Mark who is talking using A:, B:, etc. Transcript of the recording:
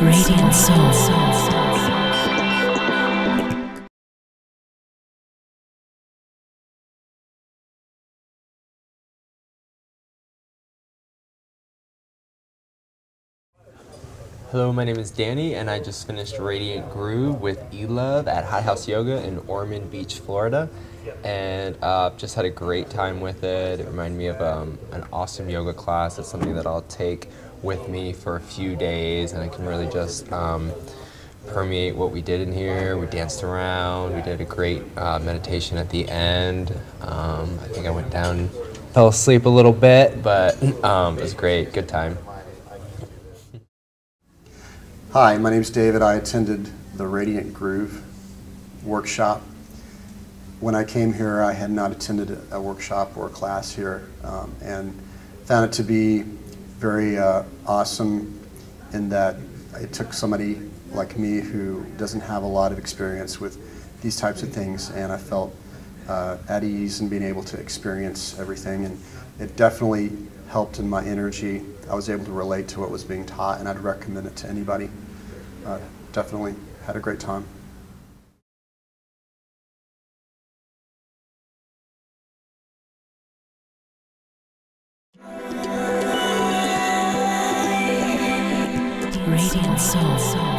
A: Radiant Sol.
B: Hello, my name is Danny, and I just finished Radiant Groove with Eluv at Hot House Yoga in Ormond Beach, Florida, and uh, just had a great time with it. It reminded me of um, an awesome yoga class. It's something that I'll take with me for a few days, and I can really just um, permeate what we did in here. We danced around. We did a great uh, meditation at the end. Um, I think I went down, fell asleep a little bit, but um, it was great. Good time.
C: Hi, my name is David. I attended the Radiant Groove workshop. When I came here, I had not attended a workshop or a class here um, and found it to be very uh, awesome in that it took somebody like me who doesn't have a lot of experience with these types of things and I felt uh, at ease and being able to experience everything and it definitely helped in my energy. I was able to relate to what was being taught, and I'd recommend it to anybody. Uh, definitely had a great time.
A: Radiant Sol.